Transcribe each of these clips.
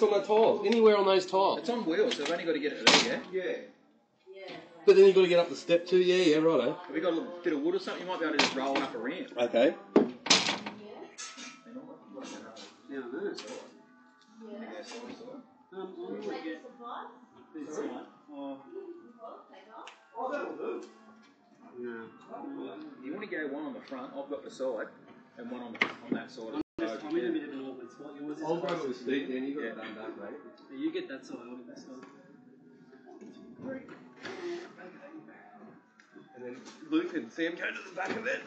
It's on the tile. Anywhere on those tiles. It's on wheels, so I've only got to get it there, yeah? Yeah. But then you've got to get up the step too. Yeah, yeah, righto. Have we got a little bit of wood or something? You might be able to just roll up a ramp. Okay. Yeah, I know. Um, I want get this side. Oh, Oh, that'll do. no. You want to go one on the front, I've got the side, and one on, the, on that side. I'm, just, I'm in a bit of an awkward spot. Yours is I'll go closer with Steve me. then. You got Yeah. it done, done, mate. You get that side, I'll get that. And then Luke and Sam go to the back of it.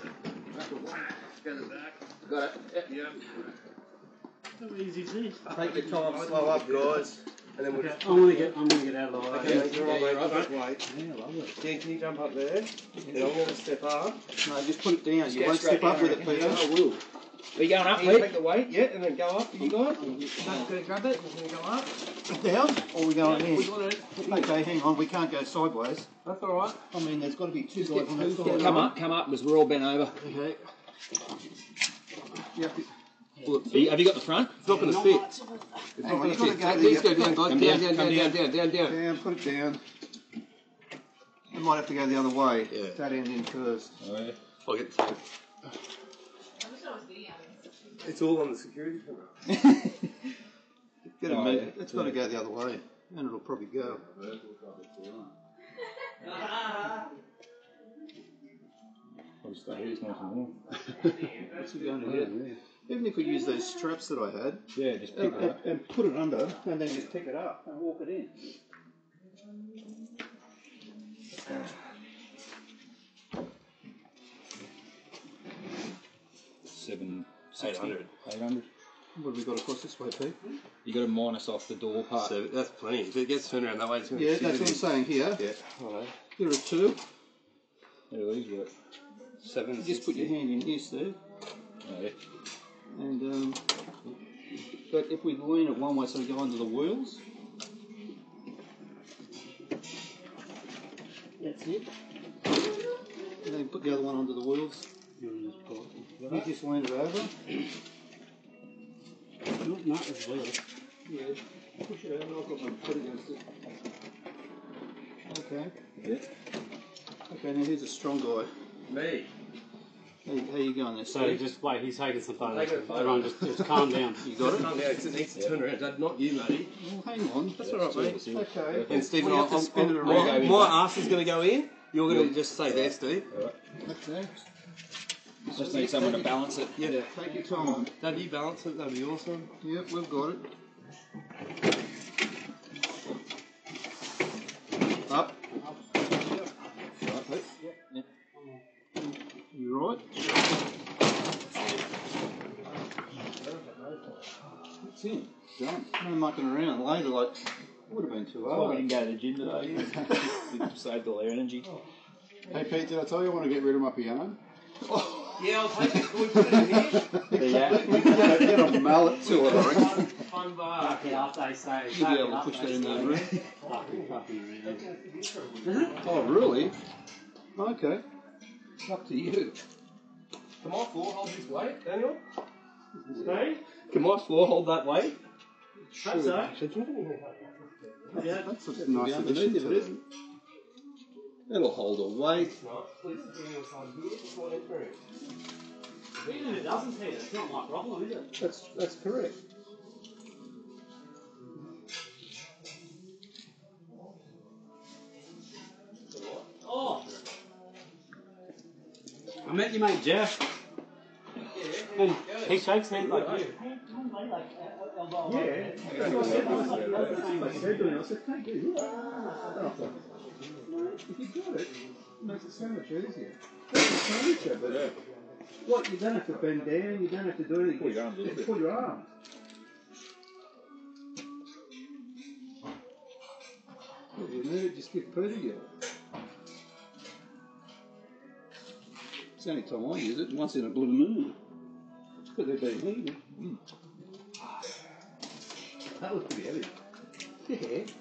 Go to the back. Got it? Yeah. How easy is this? Take your time, slow up, guys. And then we'll Okay, just. I'm gonna get. I'm gonna get out of the way. Okay, you're all Yeah, right, you're wait. Yeah, lovely. Dan, can you jump up there? Then I'm going to step up. No, just put it down. You won't straight step up with it. Peter. I will. Are you going up, Can Pete? take the weight, yeah, and then go up. You guys. Don't go grab it. and then go up. Down, or we going We in? got it. Okay, hang on. We can't go sideways. That's all right. I mean, there's got to be two Just guys on that side. Come up, come up, because we're all bent over. Okay. You have Have you- Have you got the front? It's not going to fit. It's Hang not on, going you've to got fit. to go Please there. go down, guys. Come Down, down, down, come down, down, down, down. down, put it down. You might have to go the other way. Yeah. That end in first. Oh, I'll get the tape. It's all on the security camera. Get a Oh, minute. yeah. It's got to go the other way, and it'll probably go. I'll stay here, it's nice and warm. What's it going to do? Even if we use those straps that I had, Yeah, just pick and, it and, up. and put it under, and then just pick it up and walk it in. Uh, Seven, Eight hundred. Eight hundred. What have we got across this way, Pete? You got to minus off the door part. So that's plenty. If it gets turned around that way, it's going to Yeah, that's what I'm saying here. Yeah, all right. Here are two. How do these work? Seven. You just put your hand in here, Steve. Oh, yeah. And um, but if we lean it one way so we go under the wheels. That's it. And then put the other one under the wheels. You just lean it over. Not, not as well. Yeah. Push it over. I've got my foot against it. Okay. Yeah. Okay, now here's a strong guy. Me. How, how you going there, So Steve? just wait. He's taking some photos. Taking a photo. Everyone, just, just calm down. You got it? Calm down, 'cause it needs to turn around. Dad, Not you, mate. Well, hang on. That's all right, mate. Okay. And Stephen, we I'll, have I'll, spin it around. my, my ass is going to go in. You're going to just stay there, Steve. Okay. Just need someone to balance it. Yeah. Take your time. Dad, you balance it. That'd be awesome. Yep, we've got it. Up. Right, Pete. You right? That's it. Done. No mucking around. Later, like, would have been too Oh, we hard. didn't go to the gym today. Saved all our energy. Hey Pete, did I tell you I want to get rid of my piano? Yeah, I'll take it. Can we put it in here? Yeah. Get a, get a mallet to it, I reckon. Fun bar. Fuck it up, they say. You'll be able to push that in there, right? Fucking fucking around. Oh, really? Okay. It's Up to you. Can my floor hold this weight, Daniel? Steve? Can my floor hold that weight? Hope so. Actually, do you have anything like that? Yeah. That's a nice underneath addition to it it. isn't. It'll hold a weight. Please sit down inside here before entering. Even if it doesn't, Peter, it's not my problem, is it? That's that's correct. Oh! I met your mate Jeff. And he shakes hands like you. Yeah. I said to him, I said, thank you. If you got it, it makes it so much easier. That's but what, you don't have to bend down, you don't have to do anything. Pull your arms. Pull your arms. You need? Just get Peter. It's the only time I use it, once in a blue moon. Because they've been heated. Mm. That was pretty heavy. Yeah.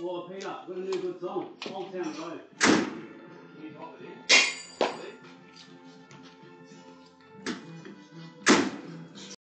Well, Peter, got a new good song. Old Town Road.